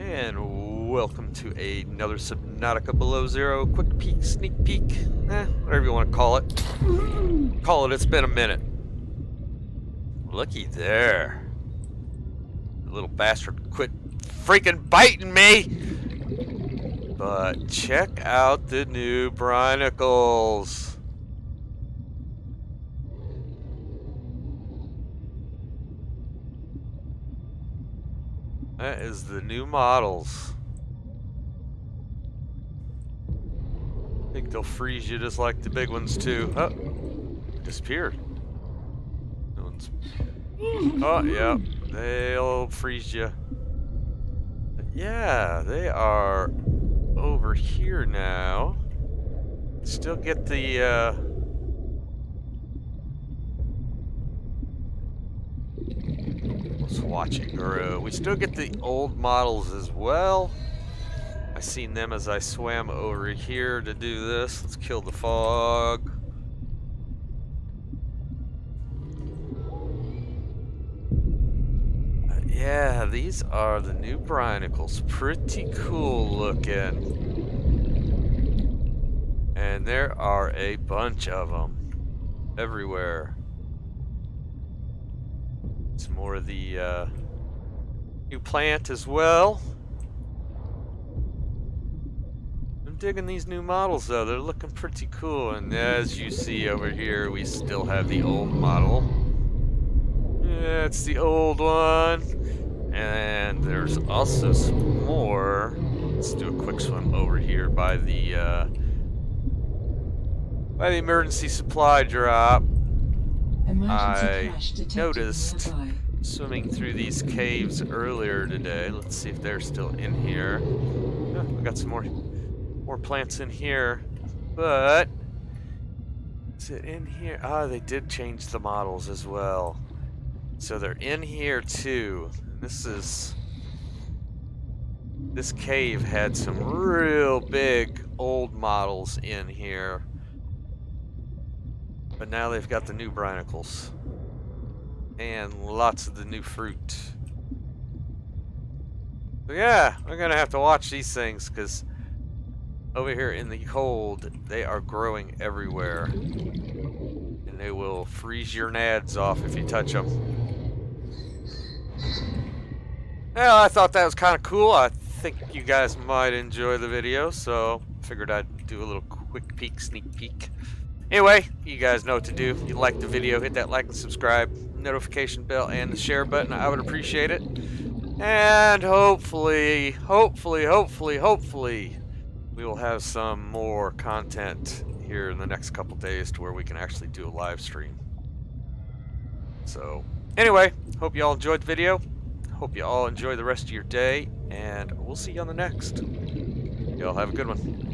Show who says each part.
Speaker 1: And welcome to another Subnautica Below Zero quick peek, sneak peek, eh, whatever you want to call it. Call it, it's been a minute. Looky there. The little bastard quit freaking biting me! But check out the new Brinicles. That is the new models. I think they'll freeze you just like the big ones too. Oh, disappeared. No one's... Oh, yeah, they'll freeze you. Yeah, they are over here now. Still get the, uh... Let's watch it grow. We still get the old models as well. I seen them as I swam over here to do this. Let's kill the fog. Yeah, these are the new Brinicles. Pretty cool looking. And there are a bunch of them everywhere. It's more of the uh, new plant as well. I'm digging these new models though. They're looking pretty cool. And as you see over here, we still have the old model. It's the old one. And there's also some more. Let's do a quick swim over here by the uh, by the emergency supply drop. I noticed swimming through these caves earlier today. Let's see if they're still in here. Oh, we got some more more plants in here, but is it in here? Ah, they did change the models as well. So they're in here too. This is this cave had some real big old models in here. But now they've got the new Brinicles. And lots of the new fruit. So yeah, we're going to have to watch these things because over here in the cold, they are growing everywhere. And they will freeze your nads off if you touch them. Well, I thought that was kind of cool. I think you guys might enjoy the video, so figured I'd do a little quick peek, sneak peek. Anyway, you guys know what to do. If you like the video, hit that like and subscribe, notification bell, and the share button. I would appreciate it. And hopefully, hopefully, hopefully, hopefully, we will have some more content here in the next couple days to where we can actually do a live stream. So, anyway, hope you all enjoyed the video. Hope you all enjoy the rest of your day, and we'll see you on the next. Y'all have a good one.